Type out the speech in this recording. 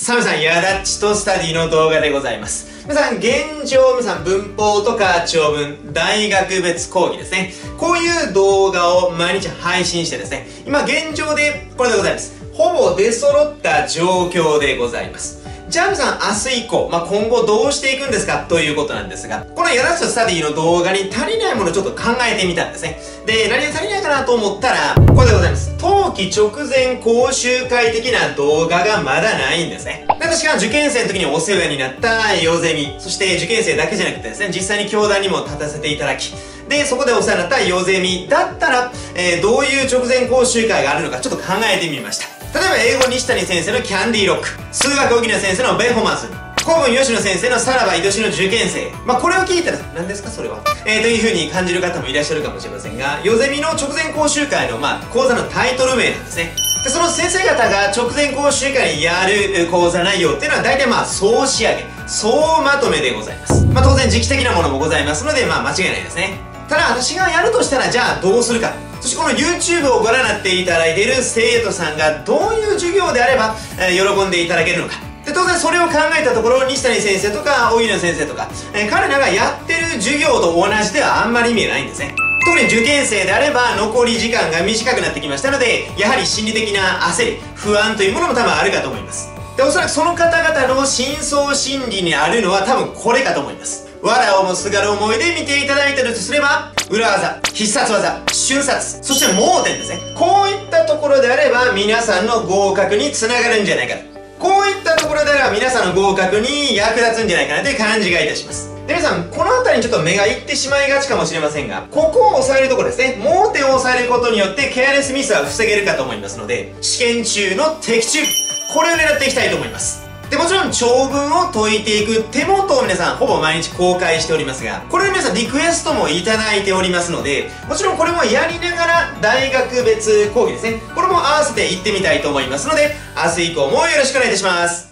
サムさん、ヤダッチとスタディの動画でございます。皆さん、現状、皆さん、文法とか長文、大学別講義ですね。こういう動画を毎日配信してですね、今現状でこれでございます。ほぼ出揃った状況でございます。じゃあ皆さん明日以降、まあ、今後どうしていくんですか？ということなんですが、このやらしとスタディの動画に足りないものをちょっと考えてみたんですね。で、何が足りないかなと思ったら、これでございます。冬季直前講習会的な動画がまだないんですね。私が受験生の時にお世話になったヨゼミ、そして受験生だけじゃなくてですね、実際に教壇にも立たせていただき、で、そこでお世話になったヨゼミだったら、えー、どういう直前講習会があるのかちょっと考えてみました。例えば英語西谷先生のキャンディーロック数学荻野先生のベフォマンス古文吉野先生のさらば愛しの受験生。まあ、これを聞いたら、何ですかそれは。えー、という風に感じる方もいらっしゃるかもしれませんが、ヨゼミの直前講習会の、まあ、講座のタイトル名なんですね。で、その先生方が直前講習会にやる講座内容っていうのは、大体まあ、総仕上げ、総まとめでございます。まあ、当然時期的なものもございますので、まあ、間違いないですね。ただ、私がやるとしたら、じゃあ、どうするか。そしてこの YouTube をご覧になっていただいている生徒さんがどういう授業であれば、えー、喜んでいただけるのか。で当然それを考えたところ西谷先生とか荻野先生とか、えー、彼らがやってる授業と同じではあんまり意味がないんですね。特に受験生であれば残り時間が短くなってきましたのでやはり心理的な焦り不安というものも多分あるかと思います。でおそらくその方々の深層心理にあるのは多分これかと思います。わらをもすがる思いで見ていただいてるとすれば裏技必殺技瞬殺そして盲点ですね。こういったところであれば皆さんの合格につながるんじゃないかと。こういったところであれば皆さんの合格に役立つんじゃないかなという感じがいたします。で皆さんこの辺りにちょっと目がいってしまいがちかもしれませんがここを押さえるところですね。盲点を押さえることによってケアレスミスは防げるかと思いますので試験中の的中。これを狙っていきたいと思います。で、もちろん長文を解いていく手元を皆さんほぼ毎日公開しておりますが、これ皆さんリクエストもいただいておりますので、もちろんこれもやりながら大学別講義ですね。も合わせて行ってみたいと思いますので、明日以降もよろしくお願いいたします。